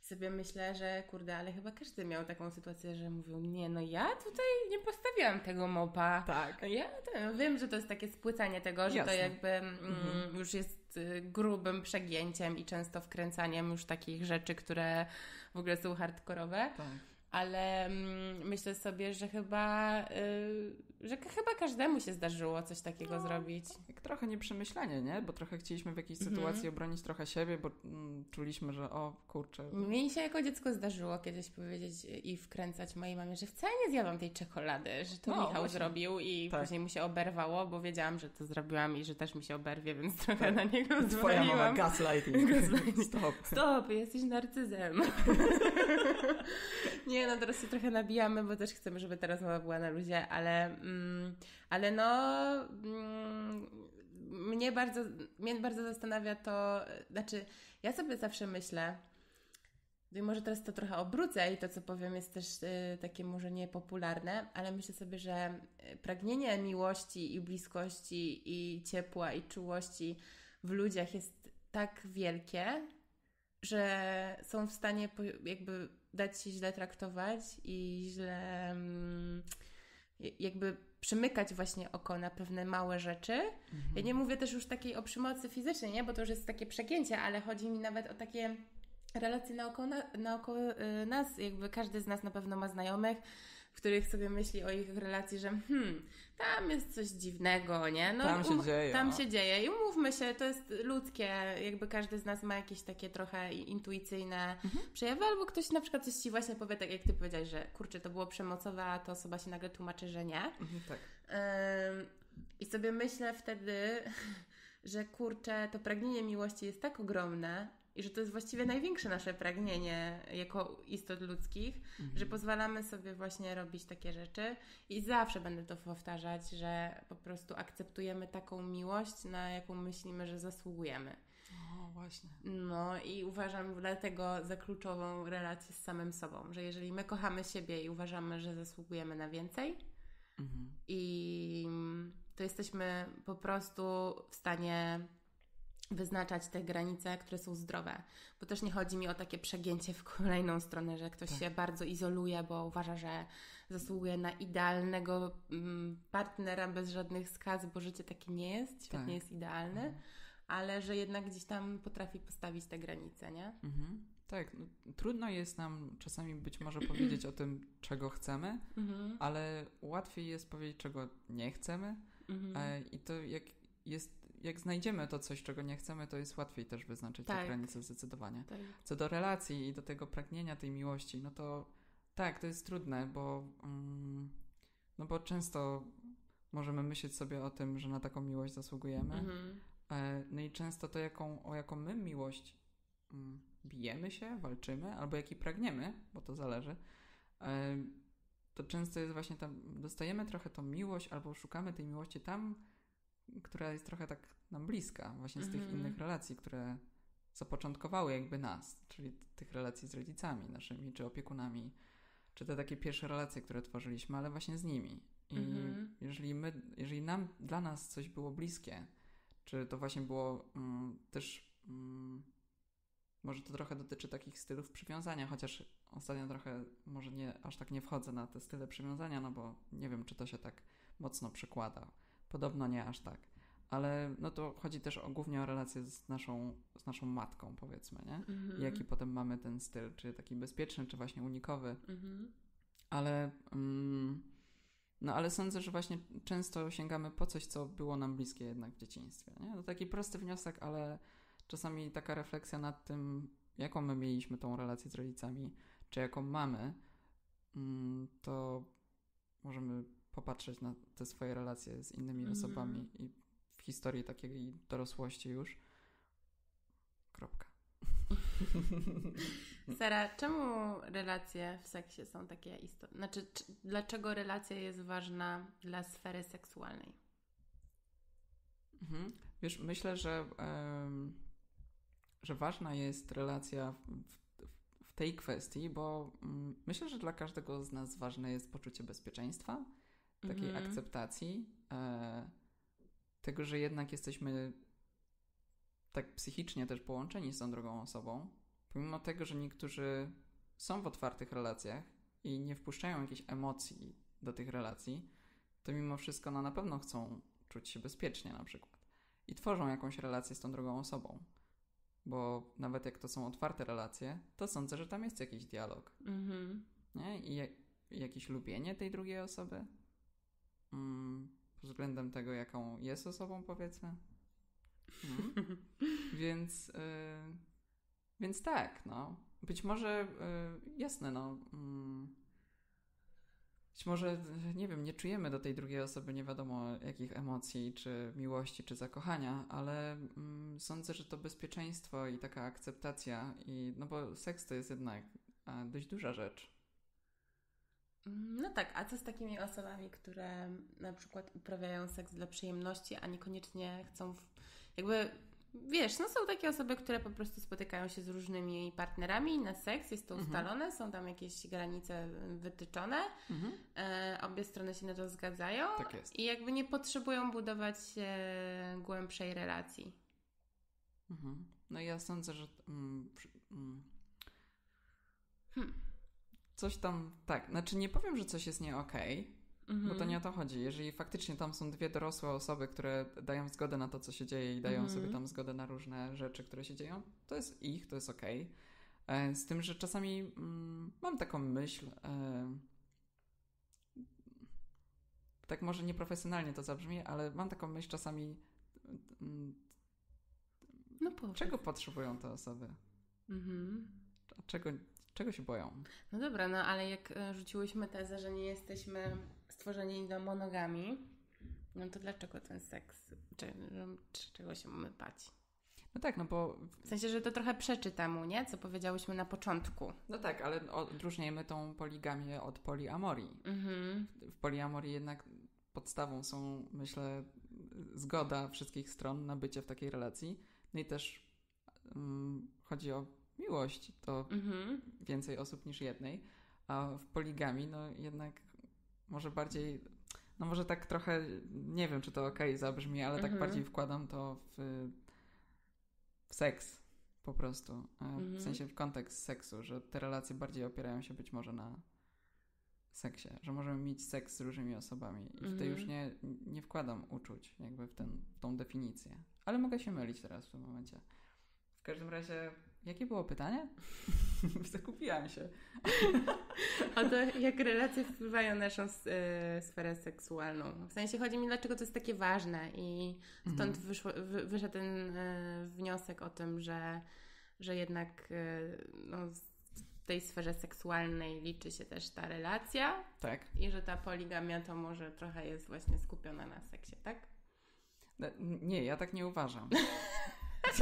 I sobie myślę, że kurde, ale chyba każdy miał taką sytuację, że mówił, nie, no ja tutaj nie postawiłam tego mopa. tak. Ja ten, wiem, że to jest takie spłycanie tego, że Jasne. to jakby mm, Mhm. już jest y, grubym przegięciem i często wkręcaniem już takich rzeczy, które w ogóle są hardkorowe, Tak. Ale mm, myślę sobie, że chyba, y, że chyba każdemu się zdarzyło coś takiego No. zrobić. Jak trochę nieprzemyślenie, nie? Bo trochę chcieliśmy w jakiejś Mhm. sytuacji obronić trochę siebie, bo mm, czuliśmy, że o kurczę. Mi się jako dziecko zdarzyło kiedyś powiedzieć i wkręcać mojej mamie, że wcale nie zjadłam tej czekolady, że to No, Michał właśnie. zrobił i Tak. później mu się oberwało, bo wiedziałam, że to zrobiłam i że też mi się oberwie, więc trochę na niego Tak. Twoja mama zwaliłam. gaslighting. Gaslighting. Stop. Stop, jesteś narcyzem. nie, no teraz się trochę nabijamy, bo też chcemy, żeby ta rozmowa była na luzie, ale, mm, ale no mm, mnie bardzo, mnie bardzo zastanawia to, znaczy ja sobie zawsze myślę, i może teraz to trochę obrócę i to, co powiem, jest też y, takie może niepopularne, ale myślę sobie, że y, pragnienie miłości i bliskości i ciepła i czułości w ludziach jest tak wielkie, że są w stanie jakby dać się źle traktować i źle mm, jakby przymykać właśnie oko na pewne małe rzeczy. Ja nie mówię też już takiej o przemocy fizycznej, nie? bo to już jest takie przegięcie, ale chodzi mi nawet o takie relacje naokoło, na, naokoło y, nas. Jakby każdy z nas na pewno ma znajomych, w których sobie myśli o ich relacji, że hmm, tam jest coś dziwnego, nie? No, Tam się um- dzieje, Tam no. się dzieje i umówmy się, to jest ludzkie, jakby każdy z nas ma jakieś takie trochę intuicyjne Mhm. przejawy, albo ktoś na przykład coś Ci właśnie powie, tak jak Ty powiedziałeś, że kurczę, to było przemocowe, a ta osoba się nagle tłumaczy, że nie. Mhm, tak. Ym, I sobie myślę wtedy, że kurczę, to pragnienie miłości jest tak ogromne i że to jest właściwie największe nasze pragnienie jako istot ludzkich, Mhm. że pozwalamy sobie właśnie robić takie rzeczy i zawsze będę to powtarzać, że po prostu akceptujemy taką miłość, na jaką myślimy, że zasługujemy. O, właśnie. No i uważam dlatego za kluczową relację z samym sobą, że jeżeli my kochamy siebie i uważamy, że zasługujemy na więcej, Mhm. i to jesteśmy po prostu w stanie wyznaczać te granice, które są zdrowe. Bo też nie chodzi mi o takie przegięcie w kolejną stronę, że ktoś Tak. się bardzo izoluje, bo uważa, że zasługuje na idealnego mm, partnera bez żadnych skaz, bo życie takie nie jest, świat Tak. nie jest idealny, Mhm. ale że jednak gdzieś tam potrafi postawić te granice, nie? Mhm. Tak, no, trudno jest nam czasami być może powiedzieć o tym, czego chcemy, Mhm. ale łatwiej jest powiedzieć, czego nie chcemy. Mhm. E, I to jak jest, jak znajdziemy to coś, czego nie chcemy, to jest łatwiej też wyznaczyć te Tak. granice zdecydowanie. Tak. Co do relacji i do tego pragnienia tej miłości, no to tak, to jest trudne, bo mm, no bo często możemy myśleć sobie o tym, że na taką miłość zasługujemy. Mhm. E, No i często to, jaką, o jaką my miłość mm, bijemy się, walczymy, albo jaki pragniemy, bo to zależy, e, to często jest właśnie tam, dostajemy trochę tą miłość, albo szukamy tej miłości tam, która jest trochę tak nam bliska, właśnie z tych Mhm. innych relacji, które zapoczątkowały jakby nas, czyli tych relacji z rodzicami naszymi, czy opiekunami, czy te takie pierwsze relacje, które tworzyliśmy, ale właśnie z nimi. I Mhm. jeżeli my, jeżeli nam, dla nas coś było bliskie, czy to właśnie było mm, też mm, może to trochę dotyczy takich stylów przywiązania, chociaż ostatnio trochę może nie, aż tak nie wchodzę na te style przywiązania, no bo nie wiem, czy to się tak mocno przekłada. Podobno nie aż tak. Ale no to chodzi też o, głównie o relacje z naszą, z naszą matką, powiedzmy, nie? Mhm. Jaki potem mamy ten styl, czy taki bezpieczny, czy właśnie unikowy. Mhm. Ale mm, no ale sądzę, że właśnie często sięgamy po coś, co było nam bliskie jednak w dzieciństwie. Nie? To taki prosty wniosek, ale czasami taka refleksja nad tym, jaką my mieliśmy tą relację z rodzicami, czy jaką mamy, mm, to możemy popatrzeć na te swoje relacje z innymi Mhm. osobami i w historii takiej dorosłości już. Kropka. Sara, czemu relacje w seksie są takie istotne? Znaczy, czy, dlaczego relacja jest ważna dla sfery seksualnej? Mhm. Wiesz, myślę, że, że ważna jest relacja w, w, w tej kwestii, bo mm, myślę, że dla każdego z nas ważne jest poczucie bezpieczeństwa, takiej Mhm. akceptacji, e, tego, że jednak jesteśmy tak psychicznie też połączeni z tą drugą osobą, pomimo tego, że niektórzy są w otwartych relacjach i nie wpuszczają jakichś emocji do tych relacji, to mimo wszystko no, na pewno chcą czuć się bezpiecznie na przykład i tworzą jakąś relację z tą drugą osobą. Bo nawet jak to są otwarte relacje, to sądzę, że tam jest jakiś dialog Mhm. nie? I jak, jakieś lubienie tej drugiej osoby mm, pod względem tego, jaką jest osobą, powiedzmy. Mm. więc, y, więc tak, no. Być może, y, jasne, no. Mm, być może, nie wiem, nie czujemy do tej drugiej osoby nie wiadomo jakich emocji, czy miłości, czy zakochania, ale mm, sądzę, że to bezpieczeństwo i taka akceptacja, i, no bo seks to jest jednak dość duża rzecz. No tak, a co z takimi osobami, które na przykład uprawiają seks dla przyjemności, a niekoniecznie chcą, w, jakby, wiesz, no są takie osoby, które po prostu spotykają się z różnymi partnerami na seks, jest to Mhm. ustalone, są tam jakieś granice wytyczone, Mhm. e, obie strony się na to zgadzają Tak jest. i jakby nie potrzebują budować e, głębszej relacji. Mhm. No ja sądzę, że mm, przy- mm, Hmm. Coś tam, tak, znaczy nie powiem, że coś jest nie okej, Mhm. bo to nie o to chodzi. Jeżeli faktycznie tam są dwie dorosłe osoby, które dają zgodę na to, co się dzieje i dają Mhm. sobie tam zgodę na różne rzeczy, które się dzieją, to jest ich, to jest okej. E, Z tym, że czasami mm, mam taką myśl, e, tak może nieprofesjonalnie to zabrzmi, ale mam taką myśl czasami, No czego potrzebują te osoby? Mhm. A czego, czego się boją? No dobra, no ale jak e, rzuciłyśmy tezę, że nie jesteśmy stworzeni do monogami, no to dlaczego ten seks? Czy, czy czego się mamy bać? No tak, no bo. W sensie, że to trochę przeczy temu, nie? Co powiedziałyśmy na początku. No tak, ale odróżniajmy tą poligamię od poliamorii. Mhm. W poliamorii jednak podstawą są, myślę, zgoda wszystkich stron na bycie w takiej relacji. No i też mm, chodzi o miłość do Mhm. więcej osób niż jednej. A w poligami, no jednak może bardziej. No może tak trochę, nie wiem czy to okej zabrzmi, ale tak Mhm. bardziej wkładam to w, w seks po prostu. E, Mhm. W sensie w kontekst seksu, że te relacje bardziej opierają się być może na seksie, że możemy mieć seks z różnymi osobami i w to Mhm. już nie, nie wkładam uczuć jakby w, ten, w tą definicję. Ale mogę się mylić teraz w tym momencie. W każdym razie, jakie było pytanie? Zakupiłam się. A to jak relacje wpływają na naszą e, sferę seksualną? W sensie chodzi mi, dlaczego to jest takie ważne i stąd Mhm. wyszło, wy, wyszedł ten e, wniosek o tym, że, że jednak e, no, w tej sferze seksualnej liczy się też ta relacja Tak. i że ta poligamia to może trochę jest właśnie skupiona na seksie, tak? No, Nie, ja tak nie uważam.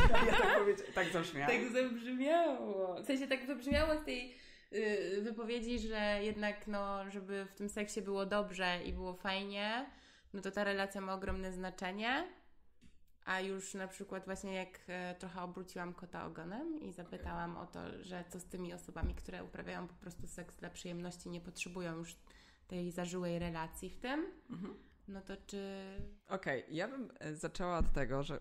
ja tak powiedziałem, tak zabrzmiałem. Tak zabrzmiało. W sensie tak wybrzmiało z tej y, wypowiedzi, że jednak no, żeby w tym seksie było dobrze i było fajnie, no to ta relacja ma ogromne znaczenie. A już na przykład właśnie jak e, trochę obróciłam kota ogonem i zapytałam o to, że co z tymi osobami, które uprawiają po prostu seks dla przyjemności, nie potrzebują już tej zażyłej relacji w tym, Mhm. no to czy... Okej, ja bym e, zaczęła od tego, że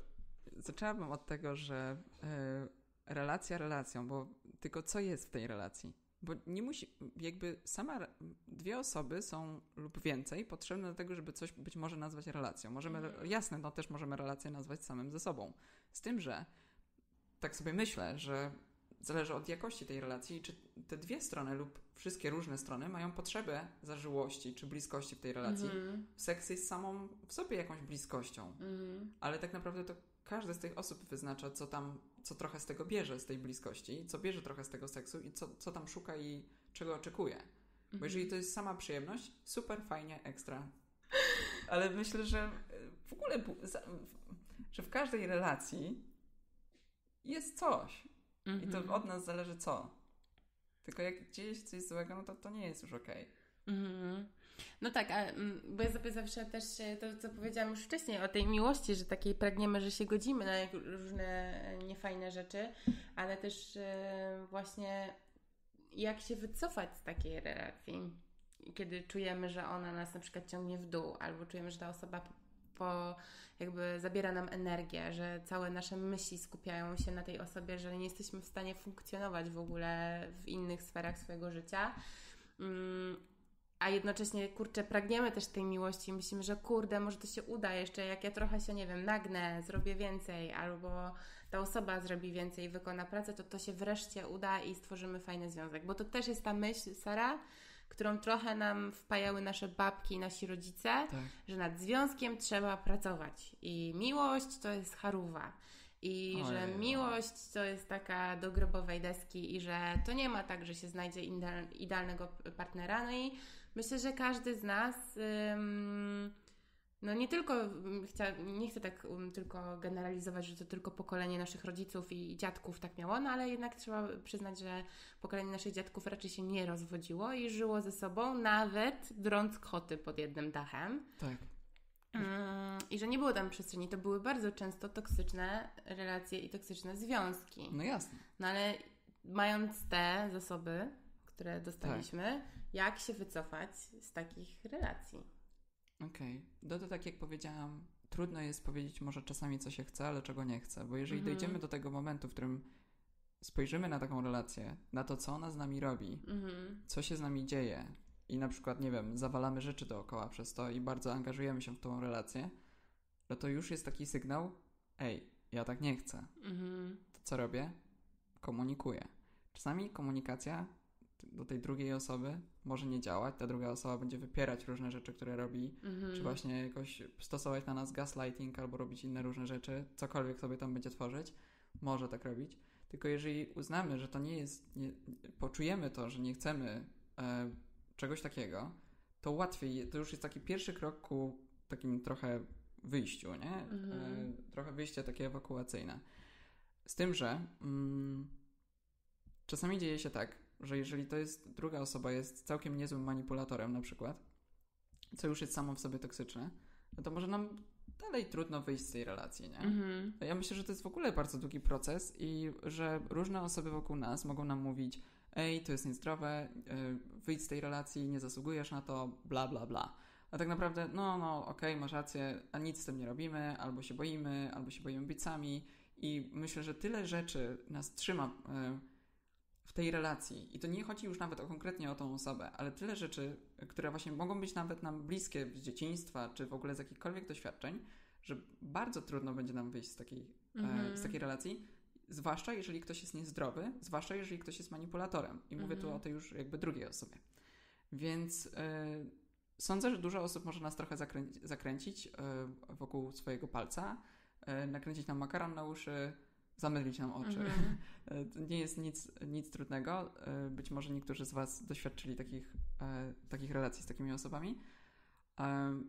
zaczęłabym od tego, że e, relacja relacją, bo tylko co jest w tej relacji? Bo nie musi, jakby sama, dwie osoby są lub więcej potrzebne do tego, żeby coś być może nazwać relacją. Możemy, Mhm. jasne, no też możemy relację nazwać samym ze sobą. Z tym, że tak sobie myślę, że zależy od jakości tej relacji, czy te dwie strony lub wszystkie różne strony mają potrzebę zażyłości czy bliskości w tej relacji. Mhm. Seks jest samą w sobie jakąś bliskością, Mhm. ale tak naprawdę to każda z tych osób wyznacza, co tam, co trochę z tego bierze, z tej bliskości, co bierze trochę z tego seksu i co, co tam szuka i czego oczekuje. Bo jeżeli to jest sama przyjemność, super, fajnie, ekstra. Ale myślę, że y, w ogóle, że w każdej relacji jest coś. I to Mhm. od nas zależy co. Tylko jak gdzieś coś złego, no to to nie jest już okej. Mhm. No tak, a, mm, bo ja sobie zawsze też e, to, co powiedziałam już wcześniej o tej miłości, że takiej pragniemy, że się godzimy na różne e, niefajne rzeczy, ale też e, właśnie jak się wycofać z takiej relacji, kiedy czujemy, że ona nas na przykład ciągnie w dół, albo czujemy, że ta osoba po, jakby zabiera nam energię, że całe nasze myśli skupiają się na tej osobie, że nie jesteśmy w stanie funkcjonować w ogóle w innych sferach swojego życia. A jednocześnie, kurczę, pragniemy też tej miłości myślimy, że kurde, może to się uda jeszcze, jak ja trochę się, nie wiem, nagnę, zrobię więcej, albo ta osoba zrobi więcej, wykona pracę, to to się wreszcie uda i stworzymy fajny związek. Bo to też jest ta myśl, Sara, którą trochę nam wpajały nasze babki i nasi rodzice, Tak. że nad związkiem trzeba pracować. I miłość to jest charuwa. I Ojej, że miłość to jest taka do grobowej deski i że to nie ma tak, że się znajdzie ideal, idealnego partnera. No i myślę, że każdy z nas no nie tylko, chcia, nie chcę tak ym, tylko generalizować, że to tylko pokolenie naszych rodziców i dziadków tak miało, no ale jednak trzeba przyznać, że pokolenie naszych dziadków raczej się nie rozwodziło i żyło ze sobą, nawet drąc koty pod jednym dachem. Tak. Mm, I że nie było tam przestrzeni. To były bardzo często toksyczne relacje i toksyczne związki. No jasne. No ale mając te zasoby, które dostaliśmy, jak się wycofać z takich relacji? Okej. No to tak jak powiedziałam, trudno jest powiedzieć może czasami co się chce, ale czego nie chce, bo jeżeli Mhm. dojdziemy do tego momentu, w którym spojrzymy na taką relację, na to, co ona z nami robi, Mhm. co się z nami dzieje i na przykład, nie wiem, zawalamy rzeczy dookoła przez to i bardzo angażujemy się w tą relację, no to już jest taki sygnał, ej, ja tak nie chcę. Mhm. To co robię? Komunikuję. Czasami komunikacja do tej drugiej osoby może nie działać, ta druga osoba będzie wypierać różne rzeczy, które robi, Mhm. czy właśnie jakoś stosować na nas gaslighting albo robić inne różne rzeczy, cokolwiek sobie tam będzie tworzyć, może tak robić. Tylko jeżeli uznamy, że to nie jest, nie, poczujemy to, że nie chcemy e, czegoś takiego, to łatwiej, to już jest taki pierwszy krok ku takim trochę wyjściu, nie? Mhm. E, trochę wyjście takie ewakuacyjne. Z tym, że mm, czasami dzieje się tak, że jeżeli to jest, druga osoba jest całkiem niezłym manipulatorem na przykład, co już jest samo w sobie toksyczne, no to może nam dalej trudno wyjść z tej relacji, nie? Mhm. Ja myślę, że to jest w ogóle bardzo długi proces i że różne osoby wokół nas mogą nam mówić ej, to jest niezdrowe, yy, wyjdź z tej relacji, nie zasługujesz na to, bla, bla, bla. A tak naprawdę, no, no, okej, masz rację, a nic z tym nie robimy, albo się boimy, albo się boimy być sami i myślę, że tyle rzeczy nas trzyma yy, w tej relacji i to nie chodzi już nawet o konkretnie o tą osobę, ale tyle rzeczy, które właśnie mogą być nawet nam bliskie z dzieciństwa, czy w ogóle z jakichkolwiek doświadczeń, że bardzo trudno będzie nam wyjść z takiej, Mhm. e, z takiej relacji, zwłaszcza jeżeli ktoś jest niezdrowy, zwłaszcza jeżeli ktoś jest manipulatorem. I mówię tu Mhm. o tej już jakby drugiej osobie. Więc e, sądzę, że dużo osób może nas trochę zakręci, zakręcić e, wokół swojego palca, e, nakręcić nam makaron na uszy, zamydlić nam oczy. Mhm. E, nie jest nic, nic trudnego. E, Być może niektórzy z Was doświadczyli takich, e, takich relacji z takimi osobami.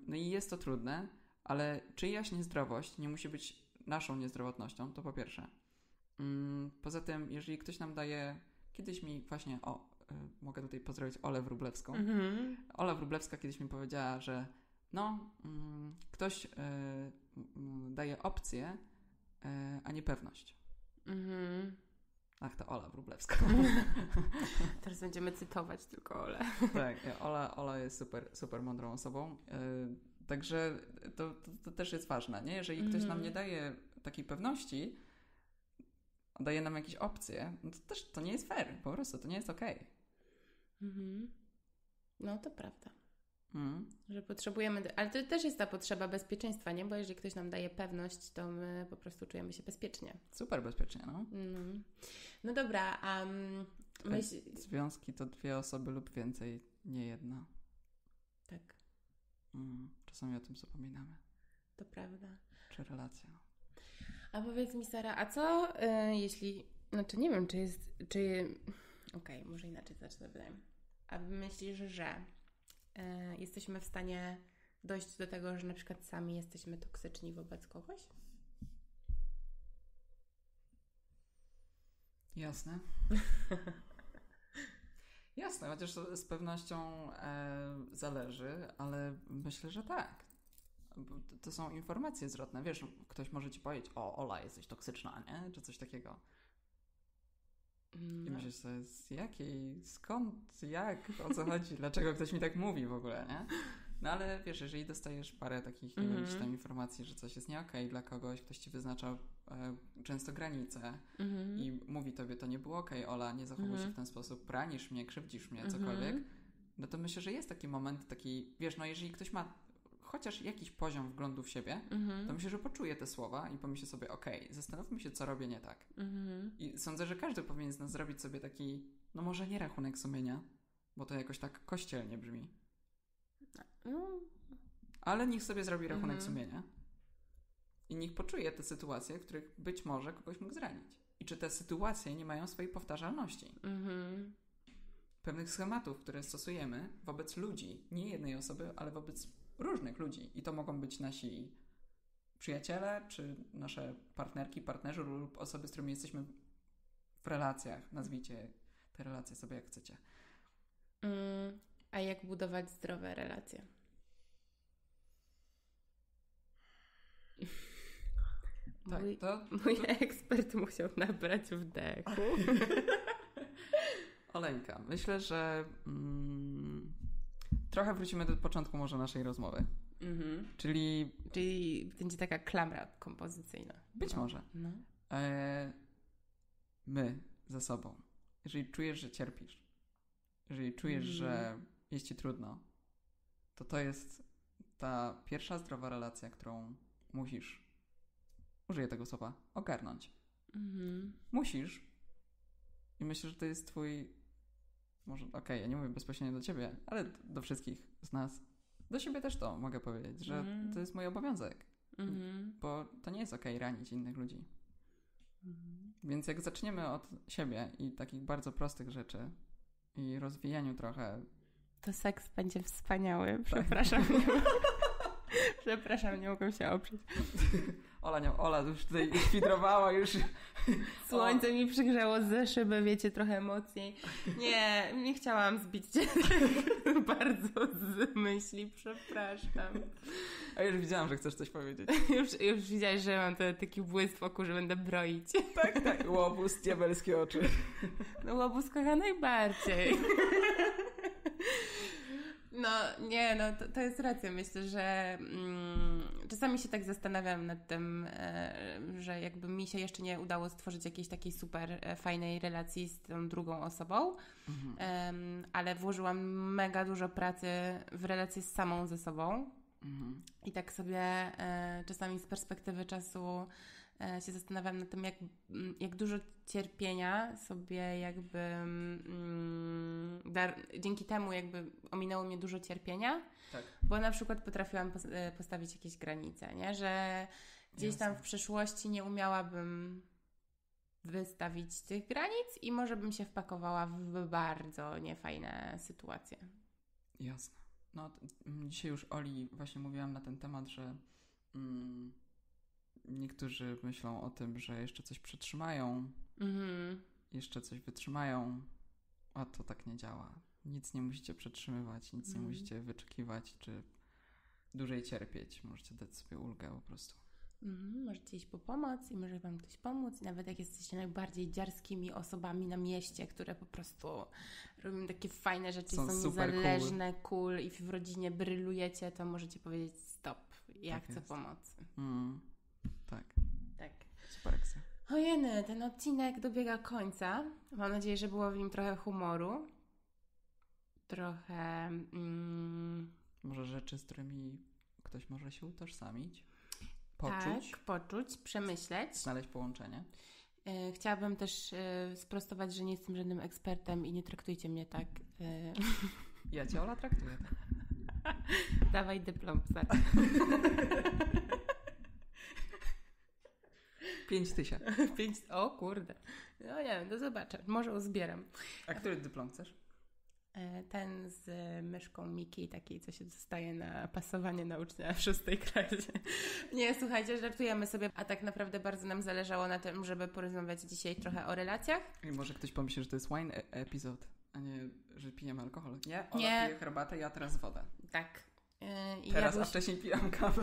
No i jest to trudne, ale czyjaś niezdrowość nie musi być naszą niezdrowotnością, to po pierwsze. Mm, Poza tym, jeżeli ktoś nam daje. Kiedyś mi właśnie, o, mogę tutaj pozdrowić Olę Wróblewską. Mhm. Ola Wróblewska kiedyś mi powiedziała, że no, mm, ktoś mm, daje opcję, a nie pewność. Mhm. Ach, to Ola Wróblewska. Teraz będziemy cytować tylko Ole. tak, Ola, Ola jest super, super mądrą osobą. Yy, także to, to, to też jest ważne, nie? Jeżeli ktoś Mhm. nam nie daje takiej pewności, daje nam jakieś opcje, no to też to nie jest fair, po prostu to nie jest okej. Mhm. No to prawda. Mm. Że potrzebujemy, ale to też jest ta potrzeba bezpieczeństwa, nie? Bo jeżeli ktoś nam daje pewność, to my po prostu czujemy się bezpiecznie. Super bezpiecznie, no. Mm. No dobra, a um, myśl... Związki to dwie osoby lub więcej, nie jedna. Tak, Mm. Czasami o tym zapominamy. to prawda. Czy relacja. A powiedz mi, Sara, a co e, jeśli. Znaczy, nie wiem, czy jest. Czy. Okej, może inaczej zacznę pytanie. A myślisz, że jesteśmy w stanie dojść do tego, że na przykład sami jesteśmy toksyczni wobec kogoś? Jasne. Jasne, chociaż z pewnością e, zależy, ale myślę, że tak. To są informacje zwrotne. Wiesz, ktoś może ci powiedzieć, o, Ola, jesteś toksyczna, nie? Czy coś takiego. I No. myślisz sobie, z jakiej, skąd, jak, o co chodzi, dlaczego ktoś mi tak mówi w ogóle, nie? No ale wiesz, jeżeli dostajesz parę takich, nie Mhm. gdzieś tam informacji, że coś jest nie okej dla kogoś, ktoś ci wyznacza e, często granice Mhm. i mówi tobie, to nie było okej, Ola, nie zachowuj Mhm. się w ten sposób, ranisz mnie, krzywdzisz mnie, Mhm. cokolwiek, no to myślę, że jest taki moment, taki, wiesz, no jeżeli ktoś ma chociaż jakiś poziom wglądu w siebie, Mhm. to myślę, że poczuje te słowa i pomyśli sobie, okej, zastanówmy się, co robię nie tak. Mhm. I sądzę, że każdy powinien z nas zrobić sobie taki, no może nie rachunek sumienia, bo to jakoś tak kościelnie brzmi, No, ale niech sobie zrobi rachunek Mhm. sumienia i niech poczuje te sytuacje, w których być może kogoś mógł zranić. I czy te sytuacje nie mają swojej powtarzalności? mhm. Pewnych schematów, które stosujemy wobec ludzi, nie jednej osoby, ale wobec różnych ludzi. I to mogą być nasi przyjaciele, czy nasze partnerki, partnerzy lub osoby, z którymi jesteśmy w relacjach. Nazwijcie te relacje sobie jak chcecie. Mm, A jak budować zdrowe relacje? Tak, Mój, to, mój ekspert musiał nabrać wdechu. Oleńka, myślę, że mm, trochę wrócimy do początku może naszej rozmowy. Mhm. Czyli Czyli będzie taka klamra kompozycyjna. być No. może No. e, my ze sobą, jeżeli czujesz, że cierpisz, jeżeli czujesz, Mhm. że jest ci trudno, to to jest ta pierwsza zdrowa relacja, którą musisz, użyję tego słowa, ogarnąć. Mhm. Musisz. I myślę, że to jest twój. Może, okej, ja nie mówię bezpośrednio do ciebie, ale do wszystkich z nas. Do siebie też to mogę powiedzieć, że Mhm. to jest mój obowiązek, Mhm. bo to nie jest okej ranić innych ludzi. Mhm. Więc jak zaczniemy od siebie i takich bardzo prostych rzeczy i rozwijaniu trochę. To seks będzie wspaniały. Przepraszam. Nie, przepraszam, nie mogłam się oprzeć. Ola, nie, Ola już tutaj świdrowała, już. Słońce mi przygrzało ze szyby, wiecie, trochę mocniej. Nie, nie chciałam zbić cię bardzo z myśli, przepraszam. A już widziałam, że chcesz coś powiedzieć. Już, już widziałeś, że mam te, taki błysk w oku, że będę broić. Tak, tak. Łobuz, diabelskie oczy. No łobuz kocha najbardziej. No nie, no to, to jest racja. Myślę, że mm, czasami się tak zastanawiam nad tym, e, że jakby mi się jeszcze nie udało stworzyć jakiejś takiej super e, fajnej relacji z tą drugą osobą, Mhm. ale włożyłam mega dużo pracy w relację z samą ze sobą. Mhm. I tak sobie e, czasami z perspektywy czasu się zastanawiam nad tym, jak, m, jak dużo cierpienia sobie jakby mm, dar, dzięki temu jakby ominęło mnie dużo cierpienia, Tak. bo na przykład potrafiłam e, postawić jakieś granice, nie? że gdzieś tam w przeszłości nie umiałabym wystawić tych granic i może bym się wpakowała w bardzo niefajne sytuacje. Jasne. No, dzisiaj już Oli właśnie mówiłam na ten temat, że mm, niektórzy myślą o tym, że jeszcze coś przetrzymają, Mhm. jeszcze coś wytrzymają, a to tak nie działa. Nic nie musicie przetrzymywać, nic nie Mhm. musicie wyczekiwać, czy dłużej cierpieć. Możecie dać sobie ulgę po prostu. Mhm, możecie iść po pomoc i może Wam ktoś pomóc. Nawet jak jesteście najbardziej dziarskimi osobami na mieście, które po prostu robią takie fajne rzeczy, Są są, super cool. niezależne, cool. i w rodzinie brylujecie, to możecie powiedzieć stop, ja Tak chcę jest. pomocy. Mm, akcja. Ojeny, ten odcinek dobiega końca. Mam nadzieję, że było w nim trochę humoru. Trochę. Mm, Może rzeczy, z którymi ktoś może się utożsamić, poczuć, Tak, poczuć, przemyśleć. znaleźć połączenie. E, Chciałabym też e, sprostować, że nie jestem żadnym ekspertem i nie traktujcie mnie tak. e, Ja cię Ola traktuję. Dawaj dyplom, psa. Pięć tysięcy. Pięć... O kurde. No nie wiem, to zobaczę. Może uzbieram. A który dyplom chcesz? E, Ten z myszką Miki, takiej, co się dostaje na pasowanie na ucznia w szóstej klasie. Nie, słuchajcie, żartujemy sobie, a tak naprawdę bardzo nam zależało na tym, żeby porozmawiać dzisiaj trochę o relacjach. I może ktoś pomyśli, że to jest wine e- epizod, a nie, że pijemy alkohol. Nie, Ola Nie. pije herbatę, ja teraz wodę. Tak. E, I Teraz, a jadłyś- wcześniej pijam kawę.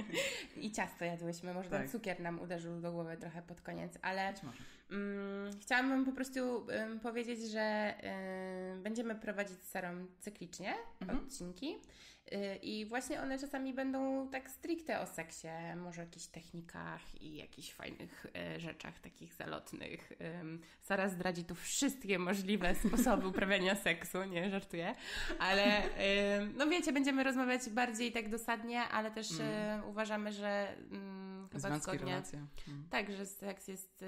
I ciasto jadłyśmy, może ten Tak. cukier nam uderzył do głowy trochę pod koniec, ale Być może. Mm, chciałabym po prostu powiedzieć, że będziemy prowadzić z Sarą cyklicznie Mhm. odcinki y, i właśnie one czasami będą tak stricte o seksie, może o jakichś technikach i jakichś fajnych y, rzeczach takich zalotnych. Sara zdradzi tu wszystkie możliwe sposoby uprawiania seksu, nie żartuję, ale no wiecie, będziemy rozmawiać bardziej tak dosadnie, ale też Mm. y, uważamy, że ym, chyba zgodnie. relacje. Mm. Tak, że seks jest y,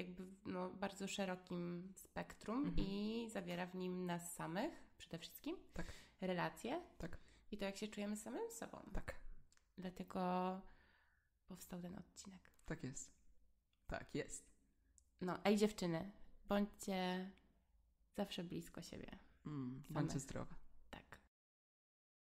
jakby no, bardzo szerokim spektrum Mhm. i zawiera w nim nas samych przede wszystkim. Tak. Relacje. Tak. I to, jak się czujemy samym sobą. Tak, Dlatego powstał ten odcinek. tak jest. Tak jest. No, ej dziewczyny, bądźcie zawsze blisko siebie. Mm. Bądźcie zdrowe.